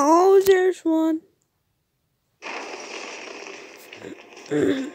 Oh, there's one. Damn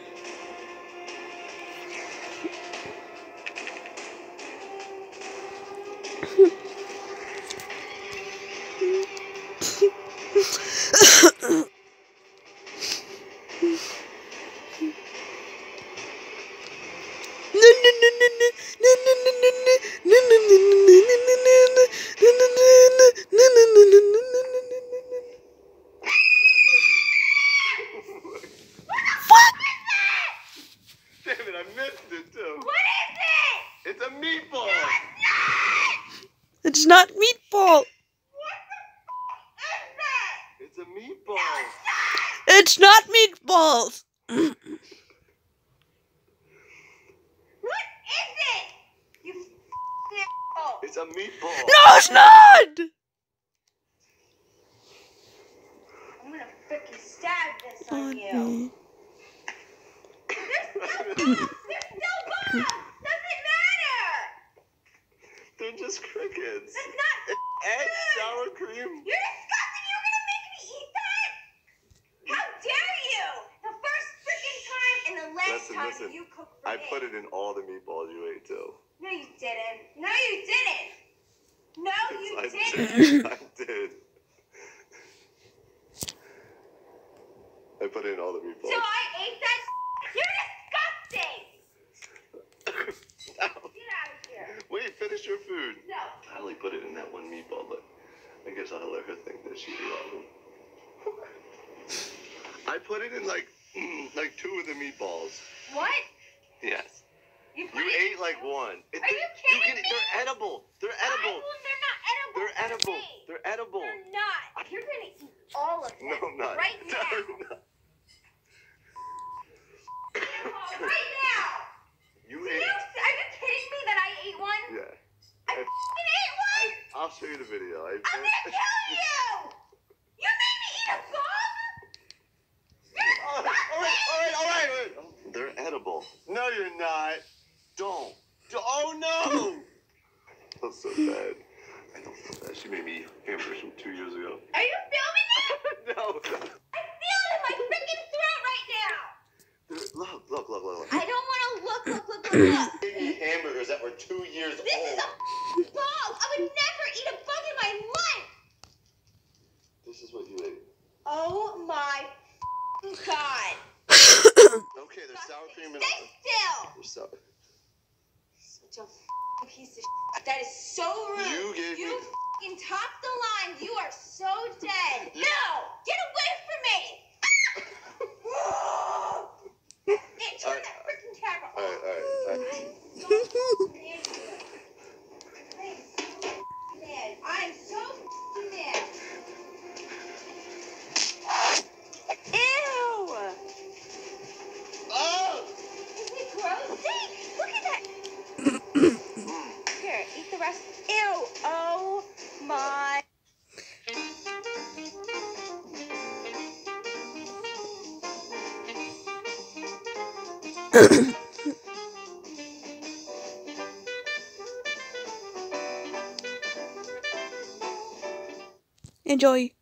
it, I missed it too. What is it? It's a meatball. It's not meatball. What the f- is It's a meatball. it? It's not meatballs. What is it? You f***ing asshole. It's a meatball. No, it's not. I'm gonna freaking stab this on you. Okay. They're still bombs. They're still bombs. Doesn't matter. They're crickets. That's not And food. sour cream. You're disgusting. You're gonna make me eat that? How dare you? The first freaking time and the last Listen, time listen. you cooked for I me. put it in all the meatballs you ate too. No, you didn't. No, you didn't. No, you I didn't. did. I did. I put it in all the meatballs. So. I ate that. Finish your food. No. I only put it in that one meatball, but I guess I'll let her think that she ate all of them. I put it in like mm, like two of the meatballs. What? Yes. You, You ate like one. It- Are you you kidding can, me? They're edible. They're I, edible. well, they're not edible. They're edible. They're edible. They're not. You're gonna eat all of them. No, I'm not. Right now. I'm not. right now. You You, ate. are you kidding me that I ate one? Yeah. I fucking ate one. I'll show you the video. I, I'm gonna kill you. You made me eat a bomb. You're all right, all right, all right, all right. all right. They're edible. No, you're not. Don't. Do- Oh no. That's so bad. I don't feel bad. She made me eat hamburgers from two years ago. Are you filming it? no. I feel it in my freaking throat right now. Look, look, look, look, look. I don't want to look, look, look, look, look. She made me hamburgers that were two years This is old. a f***ing bug. I would never eat a bug in my life. This is what you ate. Oh my f***ing god. Okay, there's sour cream and Stay still. there's sour. Such a f***ing piece of shit. That is so rude. You gave You me. f***ing topped the line. You are so dead. No! Enjoy.